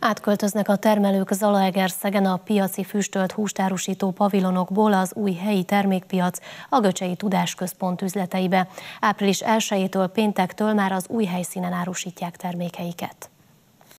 Átköltöznek a termelők Zalaegerszegen a piaci füstölt hústárusító pavilonokból az új helyi termékpiac a Göcsei Tudásközpont üzleteibe. Április 1-től péntektől már az új helyszínen árusítják termékeiket.